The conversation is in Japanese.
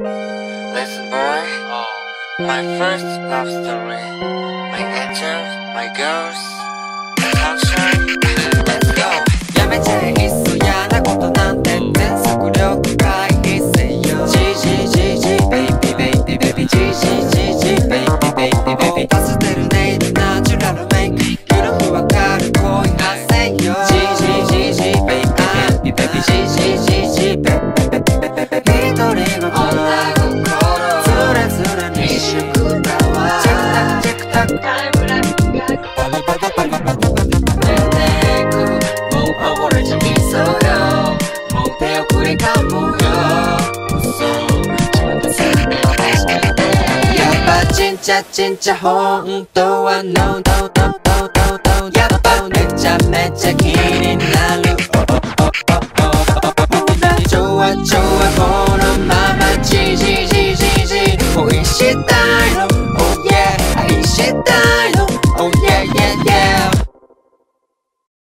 Listen, boy. My first love story. My angels, my ghosts, my sunshine. ちゃちんちゃほんとはノーノーノーノーノーやっぱめちゃめちゃ気になるちょわちょわこのままじじじじじ恋したいの Yeah. down.